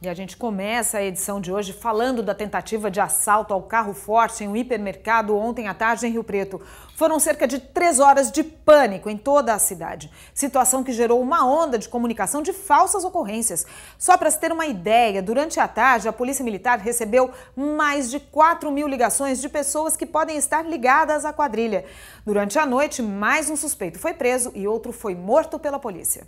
E a gente começa a edição de hoje falando da tentativa de assalto ao carro forte em um hipermercado ontem à tarde em Rio Preto. Foram cerca de três horas de pânico em toda a cidade. Situação que gerou uma onda de comunicação de falsas ocorrências. Só para se ter uma ideia, durante a tarde, a Polícia Militar recebeu mais de 4 mil ligações de pessoas que podem estar ligadas à quadrilha. Durante a noite, mais um suspeito foi preso e outro foi morto pela polícia.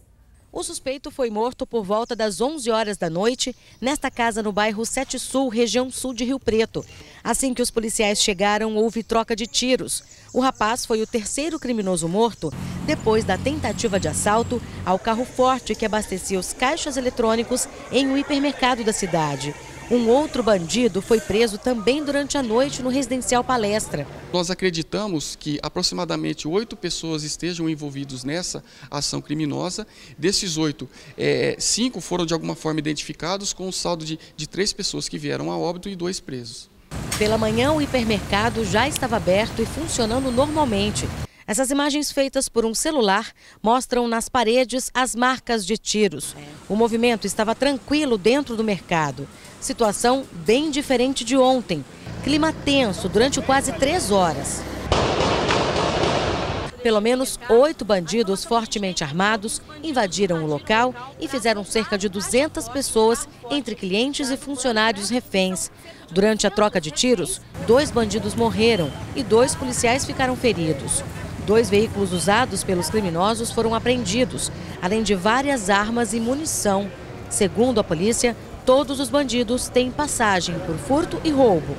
O suspeito foi morto por volta das 11 horas da noite, nesta casa no bairro Sete Sul, região sul de Rio Preto. Assim que os policiais chegaram, houve troca de tiros. O rapaz foi o terceiro criminoso morto depois da tentativa de assalto ao carro forte que abastecia os caixas eletrônicos em um hipermercado da cidade. Um outro bandido foi preso também durante a noite no residencial Palestra. Nós acreditamos que aproximadamente oito pessoas estejam envolvidas nessa ação criminosa. Desses oito, é, cinco foram de alguma forma identificados, com um saldo de, de três pessoas que vieram a óbito e dois presos. Pela manhã, o hipermercado já estava aberto e funcionando normalmente. Essas imagens feitas por um celular mostram nas paredes as marcas de tiros. O movimento estava tranquilo dentro do mercado. Situação bem diferente de ontem. Clima tenso durante quase três horas. Pelo menos oito bandidos fortemente armados invadiram o local e fizeram cerca de 200 pessoas, entre clientes e funcionários reféns. Durante a troca de tiros, dois bandidos morreram e dois policiais ficaram feridos. Dois veículos usados pelos criminosos foram apreendidos, além de várias armas e munição. Segundo a polícia, Todos os bandidos têm passagem por furto e roubo.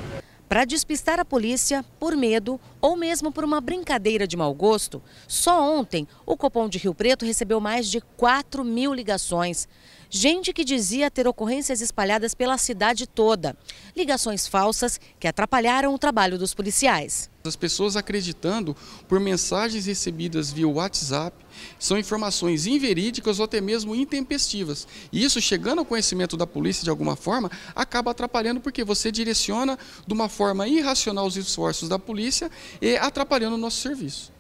Para despistar a polícia, por medo ou mesmo por uma brincadeira de mau gosto, só ontem o Copom de Rio Preto recebeu mais de 4 mil ligações. Gente que dizia ter ocorrências espalhadas pela cidade toda. Ligações falsas que atrapalharam o trabalho dos policiais. As pessoas acreditando por mensagens recebidas via WhatsApp são informações inverídicas ou até mesmo intempestivas. E isso, chegando ao conhecimento da polícia de alguma forma, acaba atrapalhando porque você direciona de uma forma irracional os esforços da polícia e atrapalhando o nosso serviço.